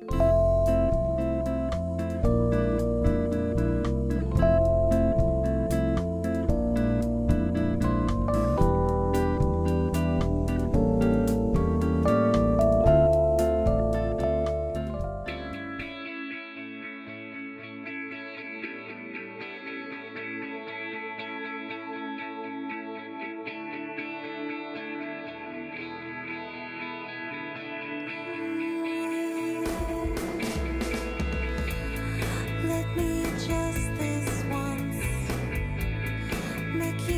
you make you